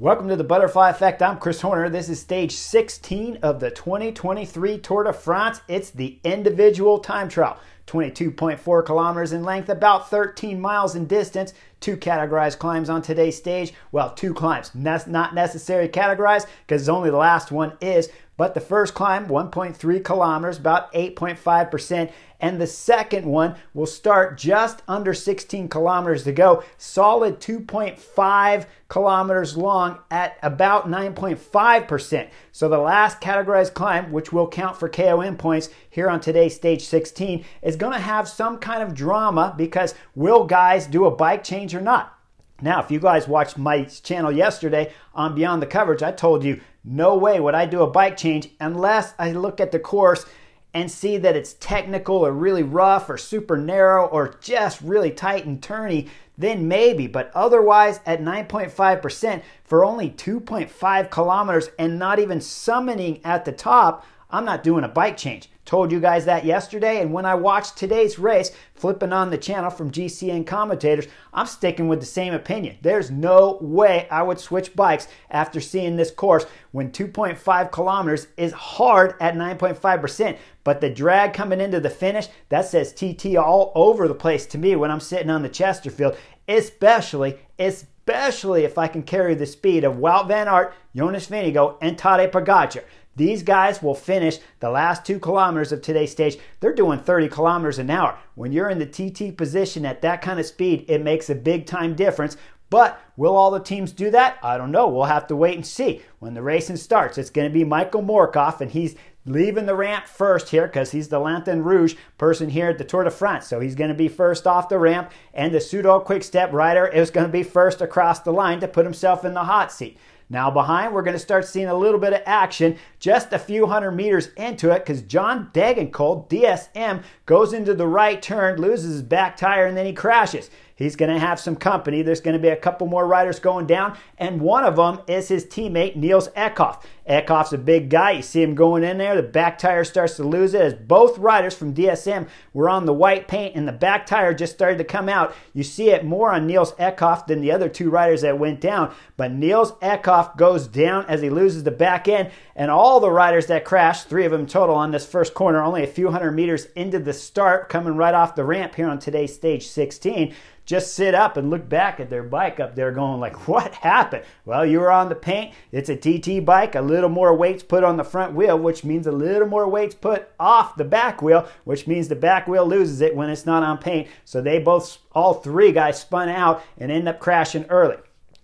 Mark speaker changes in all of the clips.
Speaker 1: Welcome to the Butterfly Effect. I'm Chris Horner. This is stage 16 of the 2023 Tour de France. It's the individual time trial. 22.4 kilometers in length, about 13 miles in distance. Two categorized climbs on today's stage. Well, two climbs. That's not necessary categorized because only the last one is. But the first climb, 1.3 kilometers, about 8.5%. And the second one will start just under 16 kilometers to go, solid 2.5 kilometers long at about 9.5%. So the last categorized climb, which will count for KOM points here on today's stage 16, is going to have some kind of drama because will guys do a bike change or not? Now, if you guys watched my channel yesterday on Beyond the Coverage, I told you no way would I do a bike change unless I look at the course and see that it's technical or really rough or super narrow or just really tight and turny, then maybe. But otherwise, at 9.5% for only 2.5 kilometers and not even summiting at the top, I'm not doing a bike change. Told you guys that yesterday, and when I watched today's race, flipping on the channel from GCN commentators, I'm sticking with the same opinion. There's no way I would switch bikes after seeing this course when 2.5 kilometers is hard at 9.5%. But the drag coming into the finish, that says TT all over the place to me when I'm sitting on the Chesterfield, especially, especially if I can carry the speed of Wout Van Aert, Jonas Vingegaard, and Tadej Pogacar. These guys will finish the last two kilometers of today's stage. They're doing 30 kilometers an hour. When you're in the TT position at that kind of speed, it makes a big time difference. But will all the teams do that? I don't know. We'll have to wait and see. When the racing starts, it's going to be Michael Morkov, and he's leaving the ramp first here because he's the Lanterne Rouge person here at the Tour de France. So he's going to be first off the ramp, and the Soudal Quick Step rider is going to be first across the line to put himself in the hot seat. Now behind, we're going to start seeing a little bit of action just a few hundred meters into it because John Degenkolb, DSM, goes into the right turn, loses his back tire, and then he crashes. He's going to have some company. There's going to be a couple more riders going down, and one of them is his teammate, Nils Eekhoff. Eekhoff's a big guy. You see him going in there. The back tire starts to lose it as both riders from DSM were on the white paint, and the back tire just started to come out. You see it more on Nils Eekhoff than the other two riders that went down, but Nils Eekhoff goes down as he loses the back end, and all the riders that crashed, three of them total on this first corner, only a few hundred meters into the start, coming right off the ramp here on today's stage 16 just sit up and look back at their bike up there going like what happened well you were on the paint it's a tt bike a little more weights put on the front wheel which means a little more weights put off the back wheel which means the back wheel loses it when it's not on paint so they both all three guys spun out and end up crashing early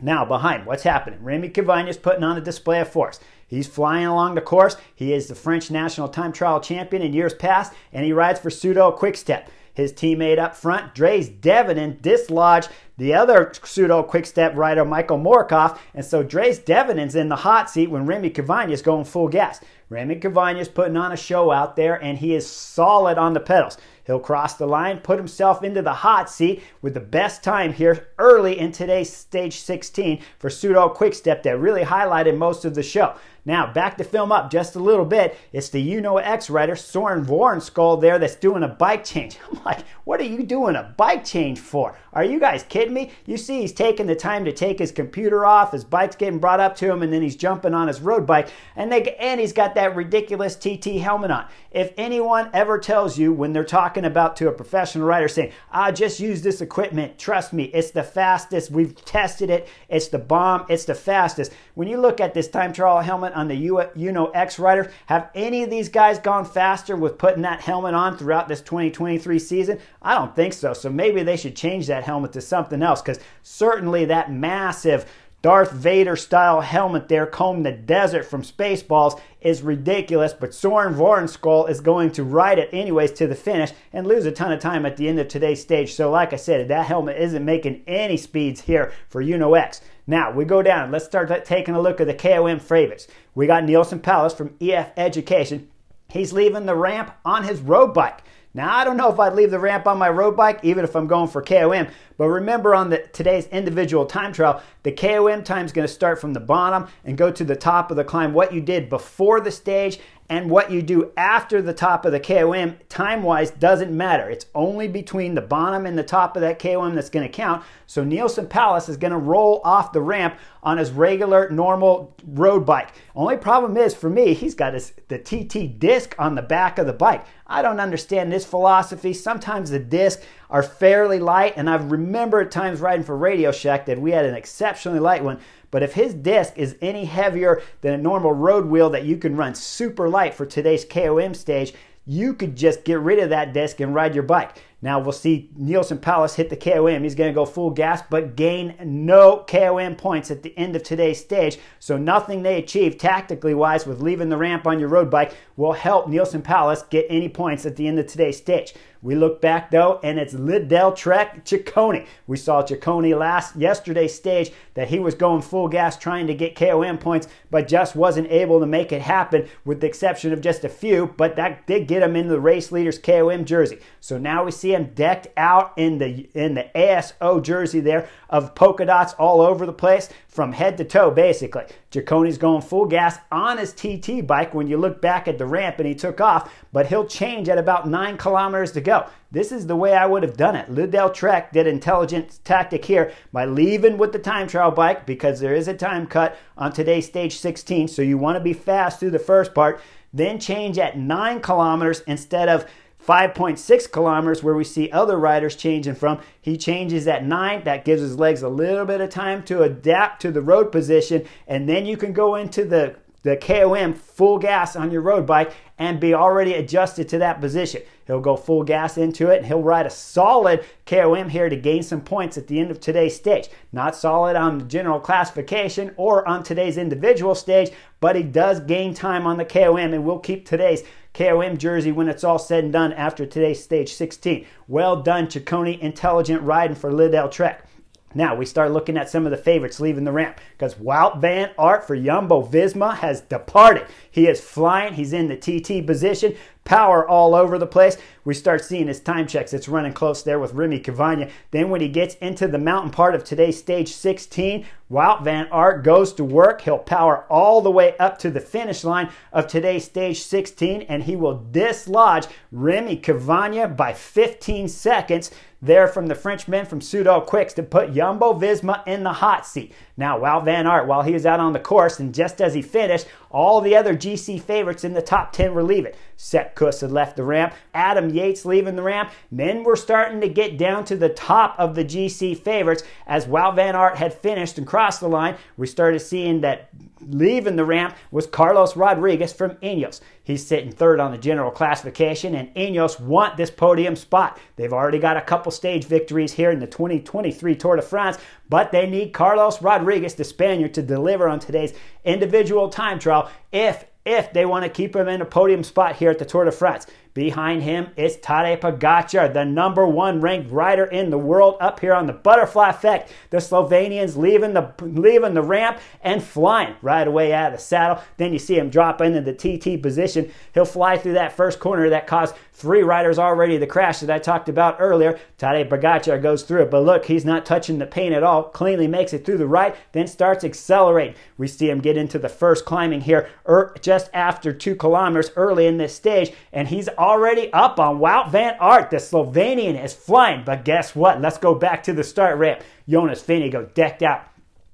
Speaker 1: now behind what's happening rémi cavagna is putting on a display of force He's flying along the course. He is the French national time trial champion in years past, and he rides for Soudal Quickstep. His teammate up front, Dries Devenyns, dislodged the other Soudal quick step rider, Michael Morkov. And so Dries Devenyns in the hot seat when Rémi Cavagna is going full gas. Rémi Cavagna is putting on a show out there, and he is solid on the pedals. He'll cross the line, put himself into the hot seat with the best time here early in today's stage 16 for Soudal Quickstep that really highlighted most of the show. Now, back to film up just a little bit. It's the UnoX rider, Soren Wærenskjold there that's doing a bike change. I'm like, what are you doing a bike change for? Are you guys kidding me? You see he's taking the time to take his computer off, his bike's getting brought up to him, and then he's jumping on his road bike, and, they, and he's got that ridiculous TT helmet on. If anyone ever tells you when they're talking about to a professional rider saying, ah, just use this equipment, trust me, it's the fastest, we've tested it, it's the bomb, it's the fastest. When you look at this time trial helmet on the UnoX rider, have any of these guys gone faster with putting that helmet on throughout this 2023 season? I don't think so. So maybe they should change that helmet to something else because certainly that massive Darth Vader style helmet there, comb the desert from Spaceballs, is ridiculous, but Soren Wærenskjold is going to ride it anyways to the finish and lose a ton of time at the end of today's stage. So, like I said, that helmet isn't making any speeds here for UnoX. Now, we go down. Let's start taking a look at the KOM favorites. We got Neilson Powless from EF Education. He's leaving the ramp on his road bike. Now, I don't know if I'd leave the ramp on my road bike, even if I'm going for KOM, but remember on the today's individual time trial, the KOM time is going to start from the bottom and go to the top of the climb, what you did before the stage and what you do after the top of the KOM, time wise, doesn't matter. It's only between the bottom and the top of that KOM that's going to count. So Neilson Powless is going to roll off the ramp on his regular, normal road bike. Only problem is for me, he's got his the TT disc on the back of the bike. I don't understand this philosophy. Sometimes the discs are fairly light, and I've remembered times riding for Radio Shack that we had an exceptionally light one. But if his disc is any heavier than a normal road wheel that you can run super light for today's KOM stage, you could just get rid of that disc and ride your bike. Now we'll see Neilson Powless hit the KOM. He's going to go full gas, but gain no KOM points at the end of today's stage. So nothing they achieve tactically wise with leaving the ramp on your road bike will help Neilson Powless get any points at the end of today's stage. We look back though, and it's Lidl Trek Ciccone. We saw Ciccone last yesterday's stage that he was going full gas trying to get KOM points, but just wasn't able to make it happen with the exception of just a few, but that did get him into the race leader's KOM jersey. So now we see him decked out in the in the ASO jersey there of polka dots all over the place from head to toe basically. Ciccone's going full gas on his TT bike when you look back at the ramp and he took off, but he'll change at about 9 kilometers to go. This is the way I would have done it. Lidl Trek did intelligent tactic here by leaving with the time trial bike because there is a time cut on today's stage 16, so you want to be fast through the first part, then change at 9 kilometers instead of 5.6 kilometers where we see other riders changing from. He changes at 9. That gives his legs a little bit of time to adapt to the road position. And then you can go into the, the KOM full gas on your road bike and be already adjusted to that position. He'll go full gas into it and he'll ride a solid KOM here to gain some points at the end of today's stage. Not solid on the general classification or on today's individual stage, but he does gain time on the KOM and will keep today's KOM jersey when it's all said and done after today's stage 16. Well done, Ciccone. Intelligent riding for Lidl Trek. Now we start looking at some of the favorites leaving the ramp because Wout Van Aert for Jumbo Visma has departed. He is flying. He's in the TT position power all over the place. We start seeing his time checks. It's running close there with Rémi Cavagna. Then when he gets into the mountain part of today's stage 16, Wout Van Aert goes to work. He'll power all the way up to the finish line of today's stage 16 and he will dislodge Rémi Cavagna by 15 seconds there from the Frenchman from Soudal Quicks to put Jumbo Visma in the hot seat. Now, Wout Van Aert, while he was out on the course, and just as he finished, all the other GC favorites in the top 10 relieve it. Sepp Kuss had left the ramp, Adam Yates leaving the ramp. Then we're starting to get down to the top of the GC favorites as Wout Van Aert had finished and crossed the line. We started seeing that leaving the ramp was Carlos Rodriguez from Ineos. He's sitting third on the general classification, and Ineos want this podium spot. They've already got a couple stage victories here in the 2023 Tour de France, but they need Carlos Rodriguez, the Spaniard, to deliver on today's individual time trial if if they want to keep him in a podium spot here at the Tour de France. Behind him is Tadej Pogacar, the number one ranked rider in the world, up here on the butterfly effect. The Slovenians leaving the leaving the ramp and flying right away out of the saddle. Then you see him drop into the TT position. He'll fly through that first corner that caused three riders already the crash that I talked about earlier. Tadej Pogacar goes through it, but look, he's not touching the paint at all. Cleanly makes it through the right, then starts accelerating. We see him get into the first climbing here er, just after two kilometers early in this stage, and he's already up on Wout van Aert. The Slovenian is flying, but guess what? Let's go back to the start ramp. Jonas Vingegaard decked out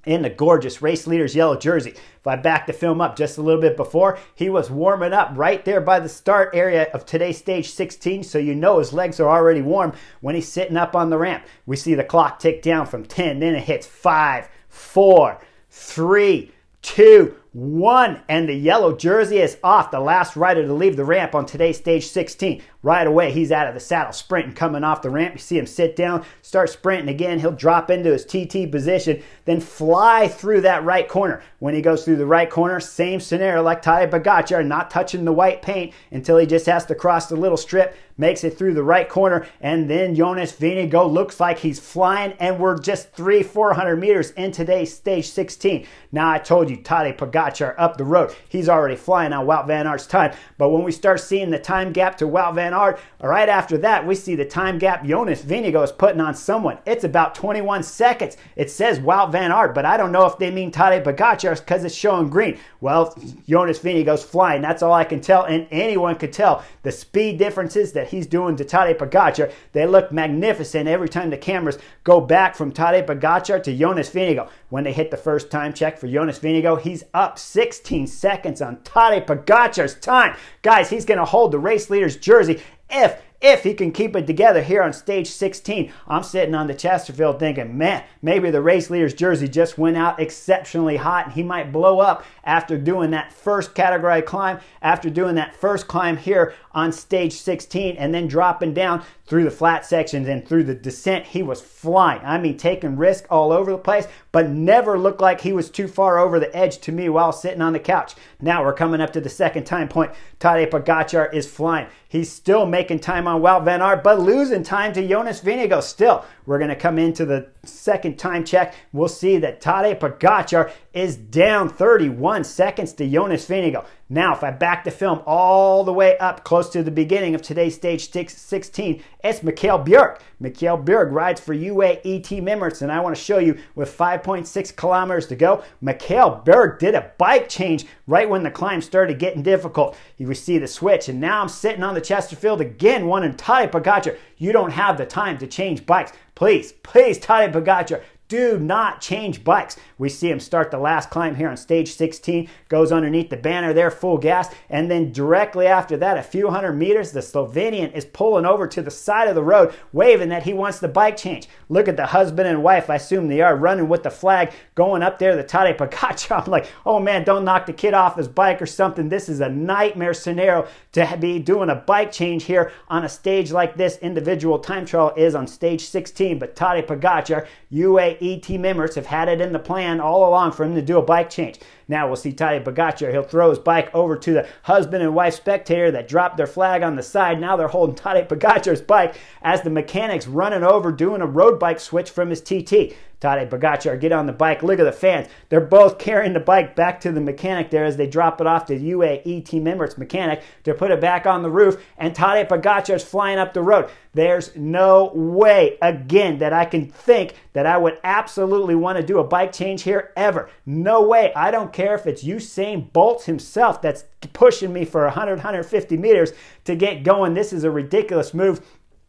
Speaker 1: in the gorgeous race leader's yellow jersey. If I back the film up just a little bit before, he was warming up right there by the start area of today's stage 16, so you know his legs are already warm when he's sitting up on the ramp. We see the clock tick down from 10, then it hits 5, 4, 3, 2, one, and the yellow jersey is off. The last rider to leave the ramp on today's stage 16. Right away, he's out of the saddle, sprinting, coming off the ramp. You see him sit down, start sprinting again. He'll drop into his TT position, then fly through that right corner. When he goes through the right corner, same scenario like Tadej Pogacar, not touching the white paint until he just has to cross the little strip, makes it through the right corner, and then Jonas Vingegaard looks like he's flying, and we're just three, 400 meters in today's stage 16. Now, I told you, Tadej Pogacar Pogacar up the road. He's already flying on Wout Van Aert's time. But when we start seeing the time gap to Wout Van Aert, right after that, we see the time gap Jonas Vingegaard is putting on someone. It's about 21 seconds. It says Wout Van Aert, but I don't know if they mean Tadej Pogacar because it's showing green. Well, Jonas Vingegaard's flying. That's all I can tell, and anyone could tell. The speed differences that he's doing to Tadej Pogacar, they look magnificent every time the cameras go back from Tadej Pogacar to Jonas Vingegaard. When they hit the first time check for Jonas Vingegaard, he's up 16 seconds on Tadej Pogacar's time. Guys, he's going to hold the race leader's jersey if if he can keep it together here on stage 16. I'm sitting on the Chesterfield thinking, man, maybe the race leader's jersey just went out exceptionally hot and he might blow up after doing that first category climb, after doing that first climb here on stage 16 and then dropping down through the flat sections and through the descent. He was flying. I mean, taking risk all over the place, but never looked like he was too far over the edge to me while sitting on the couch. Now we're coming up to the second time point. Tadej Pogacar is flying. He's still making time on Wout Van Aert, but losing time to Jonas Vingegaard still. We're going to come into the second time check. We'll see that Tadej Pogacar is down 31 seconds to Jonas Vingegaard. Now, if I back the film all the way up close to the beginning of today's stage 16, it's Mikkel Bjerg. Mikkel Bjerg rides for UAE Team Emirates, and I want to show you with 5.6 kilometers to go, Mikkel Bjerg did a bike change right when the climb started getting difficult. You see the switch, and now I'm sitting on the Chesterfield again, one in Tadej Pogacar. You don't have the time to change bikes. Please, please, Tadej Pogacar, do not change bikes. We see him start the last climb here on stage 16, goes underneath the banner there, full gas, and then directly after that, a few hundred meters, the Slovenian is pulling over to the side of the road, waving that he wants the bike change. Look at the husband and wife, I assume they are running with the flag, going up there, the Tadej Pogacar. I'm like, oh man, don't knock the kid off his bike or something. This is a nightmare scenario to be doing a bike change here on a stage like this. Individual time trial is on stage 16, but Tadej Pogacar, UAE Team Emirates have had it in the plan all along for him to do a bike change. Now we'll see Tadej Pogacar. He'll throw his bike over to the husband and wife spectator that dropped their flag on the side. Now they're holding Tadej Pogacar's bike as the mechanic's running over doing a road bike switch from his TT. Tadej Pogacar get on the bike. Look at the fans. They're both carrying the bike back to the mechanic there as they drop it off to the UAE team its mechanic, to put it back on the roof. And Tadej Pogacar is flying up the road. There's no way, again, that I can think that I would absolutely want to do a bike change here ever. No way. I don't care if it's Usain Bolt himself that's pushing me for 100, 150 meters to get going. This is a ridiculous move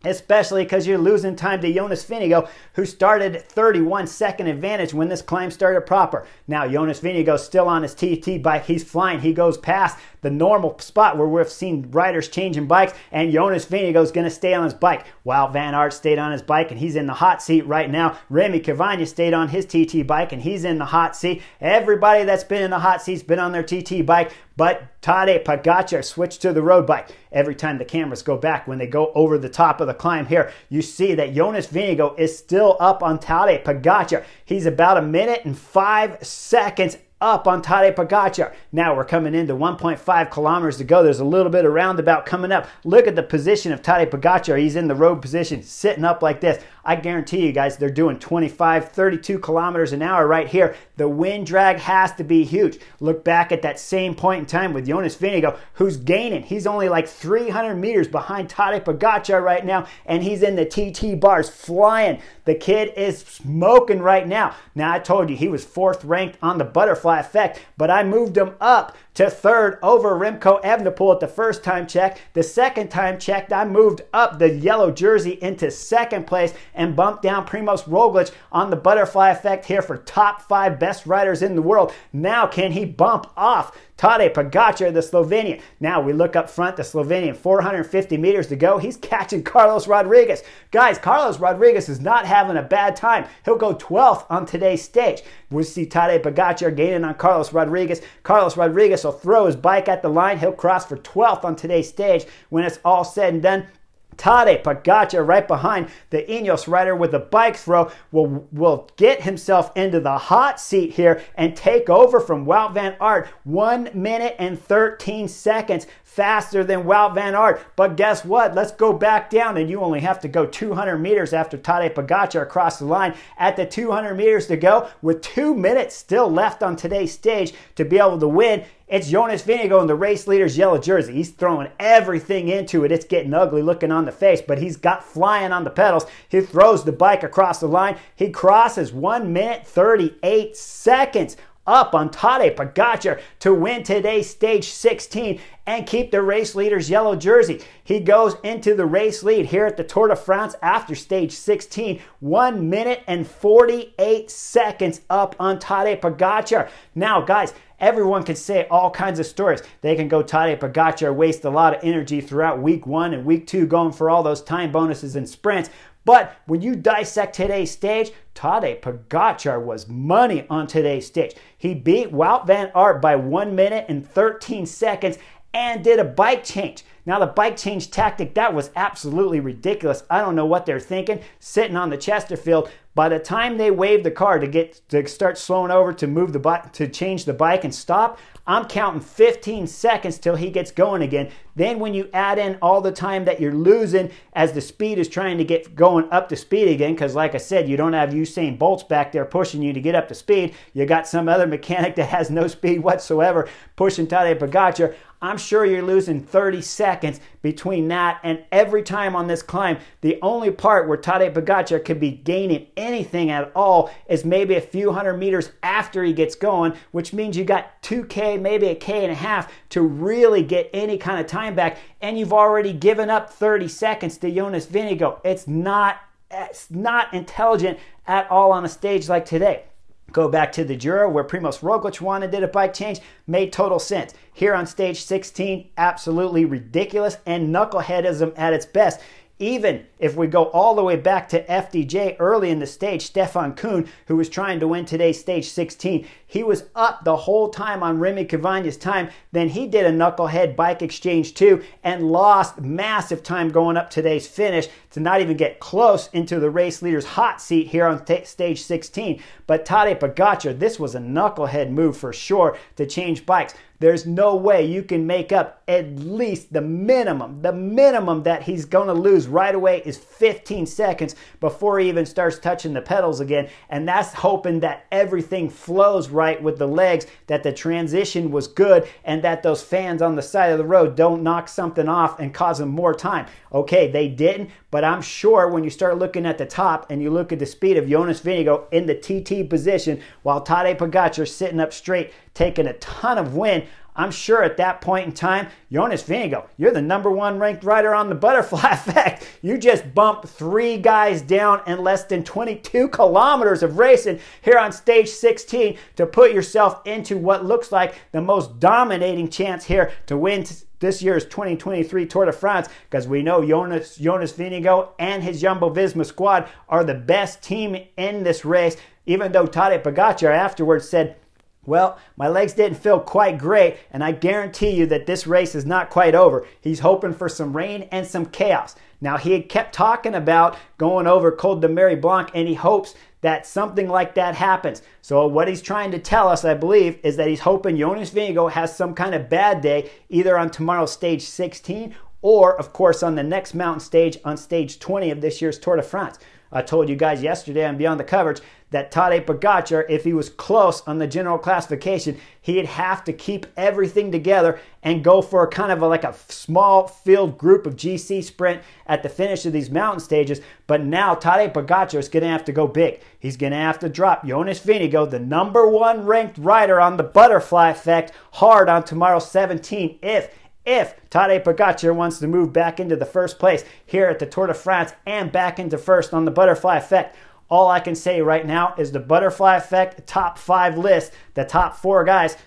Speaker 1: especially because you're losing time to Jonas Vingegaard, who started 31 second advantage when this climb started proper. Now Jonas Vingegaard's still on his TT bike. He's flying. He goes past the normal spot where we've seen riders changing bikes, and Jonas Vingegaard's going to stay on his bike. While Van Aert stayed on his bike, and he's in the hot seat right now. Rémi Cavagna stayed on his TT bike, and he's in the hot seat. Everybody that's been in the hot seat's been on their TT bike, but Tadej Pogacar switched to the road bike. Every time the cameras go back, when they go over the top of the climb here, you see that Jonas Vingegaard is still up on Tadej Pogacar. He's about a minute and five seconds up on Tadej Pogacar. Now we're coming into 1.5 kilometers to go. There's a little bit of roundabout coming up. Look at the position of Tadej Pogacar. He's in the road position, sitting up like this. I guarantee you guys, they're doing 25, 32 kilometers an hour right here. The wind drag has to be huge. Look back at that same point in time with Jonas Vingegaard, who's gaining. He's only like 300 meters behind Tadej Pogacar right now, and he's in the TT bars flying. The kid is smoking right now. Now, I told you he was fourth ranked on the butterfly effect, but I moved him up to third over Remco Evenepoel at the first time check. The second time checked, I moved up the yellow jersey into second place and bumped down Primoz Roglic on the butterfly effect here for top five best riders in the world. Now, can he bump off Tadej Pogacar, the Slovenian? Now we look up front, the Slovenian, 450 meters to go. He's catching Carlos Rodriguez. Guys, Carlos Rodriguez is not having a bad time. He'll go 12th on today's stage. We see Tadej Pogacar gaining on Carlos Rodriguez. Carlos Rodriguez will throw his bike at the line. He'll cross for 12th on today's stage. When it's all said and done, Tadej Pogacar right behind the Ineos rider with the bike throw will, will get himself into the hot seat here and take over from Wout van Aert. One minute and 13 seconds faster than Wout van Aert. But guess what? Let's go back down and you only have to go 200 meters after Tadej Pogacar across the line at the 200 meters to go with two minutes still left on today's stage to be able to win. It's Jonas Vingegaard in the race leader's yellow jersey. He's throwing everything into it. It's getting ugly looking on the face, but he's got flying on the pedals. He throws the bike across the line. He crosses 1 minute 38 seconds up on Tadej Pogacar to win today's stage 16 and keep the race leader's yellow jersey. He goes into the race lead here at the Tour de France after stage 16, 1 minute and 48 seconds up on Tadej Pogacar. Now, guys, Everyone can say all kinds of stories. They can go Tadej Pogacar, waste a lot of energy throughout week one and week two going for all those time bonuses and sprints. But when you dissect today's stage, Tadej Pogacar was money on today's stage. He beat Wout van Aert by 1 minute and 13 seconds and did a bike change. Now, the bike change tactic, that was absolutely ridiculous. I don't know what they're thinking, sitting on the Chesterfield. By the time they wave the car to get to start slowing over to move the bike to change the bike and stop, I'm counting 15 seconds till he gets going again. Then when you add in all the time that you're losing as the speed is trying to get going up to speed again, because like I said, you don't have Usain Bolts back there pushing you to get up to speed. You got some other mechanic that has no speed whatsoever pushing Tadej Pogacar. I'm sure you're losing 30 seconds between that and every time on this climb. The only part where Tadej Pogacar could be gaining anything at all is maybe a few hundred meters after he gets going, which means you got 2K, maybe a K and a half to really get any kind of time back. And you've already given up 30 seconds to Jonas Vingegaard. It's not, it's not intelligent at all on a stage like today. Go back to the Jura where Primoz Roglic won and did a bike change. Made total sense. Here on stage 16, absolutely ridiculous and knuckleheadism at its best. Even if we go all the way back to FDJ early in the stage, Stefan Küng, who was trying to win today's stage 16, he was up the whole time on Rémi Cavagna's time. Then he did a knucklehead bike exchange too and lost massive time going up today's finish to not even get close into the race leader's hot seat here on stage 16. But Tadej Pogacar, this was a knucklehead move for sure to change bikes. There's no way you can make up at least the minimum. The minimum that he's going to lose right away is 15 seconds before he even starts touching the pedals again. And that's hoping that everything flows right with the legs, that the transition was good, and that those fans on the side of the road don't knock something off and cause them more time. Okay, they didn't, but I'm sure when you start looking at the top and you look at the speed of Jonas Vingegaard in the TT position while Tadej Pogacar sitting up straight, taking a ton of wind, I'm sure at that point in time, Jonas Vingegaard, you're the number one ranked rider on the butterfly effect. You just bumped three guys down in less than 22 kilometers of racing here on stage 16 to put yourself into what looks like the most dominating chance here to win this year's 2023 Tour de France because we know Jonas, Jonas Vingegaard and his Jumbo Visma squad are the best team in this race, even though Tadej Pogacar afterwards said, well, my legs didn't feel quite great, and I guarantee you that this race is not quite over. He's hoping for some rain and some chaos. Now, he had kept talking about going over Col de Mary Blanc, and he hopes that something like that happens. So, what he's trying to tell us, I believe, is that he's hoping Jonas Vingegaard has some kind of bad day, either on tomorrow's stage 16 or, of course, on the next mountain stage on stage 20 of this year's Tour de France. I told you guys yesterday on Beyond the Coverage that Tadej Pogacar, if he was close on the general classification, he'd have to keep everything together and go for a kind of a, like a small field group of GC sprint at the finish of these mountain stages. But now Tadej Pogacar is going to have to go big. He's going to have to drop Jonas Vingegaard, the number one ranked rider on the butterfly effect, hard on tomorrow 17 if if Tadej Pogacar wants to move back into the first place here at the Tour de France and back into first on the butterfly effect. All I can say right now is the butterfly effect top five list, the top four guys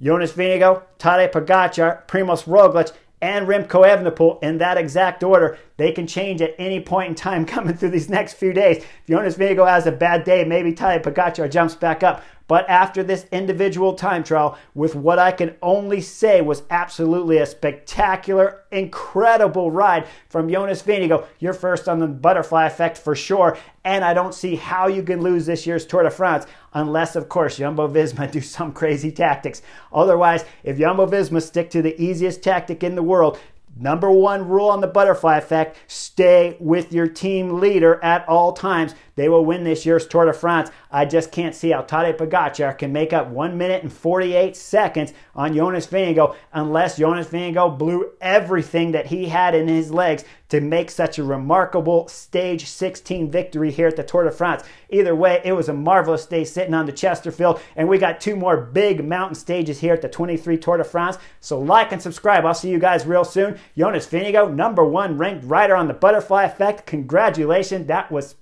Speaker 1: Jonas Vingegaard, Tadej Pogacar, Primoz Roglic, and Remco Evenepoel in that exact order. They can change at any point in time coming through these next few days. If Jonas Vingegaard has a bad day, maybe Tadej Pogacar jumps back up. But after this individual time trial, with what I can only say was absolutely a spectacular, incredible ride from Jonas Vingegaard, you're first on the butterfly effect for sure. And I don't see how you can lose this year's Tour de France unless, of course, Jumbo Visma do some crazy tactics. Otherwise, if Jumbo Visma stick to the easiest tactic in the world, Number one rule on the butterfly effect stay with your team leader at all times. They will win this year's Tour de France. I just can't see how Tadej Pogacar can make up 1 minute and 48 seconds on Jonas Vingegaard unless Jonas Vingegaard blew everything that he had in his legs to make such a remarkable stage 16 victory here at the Tour de France. Either way, it was a marvelous day sitting on the Chesterfield, and we got two more big mountain stages here at the 23 Tour de France. So like and subscribe. I'll see you guys real soon. Jonas Vingegaard, number one ranked rider on the Butterfly Effect. Congratulations, that was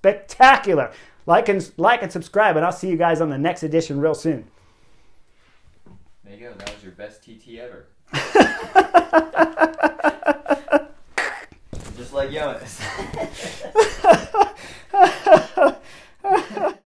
Speaker 1: spectacular. Like and, like and subscribe, and I'll see you guys on the next edition real soon.
Speaker 2: There you go. That was your best TT ever. Just like Jonas.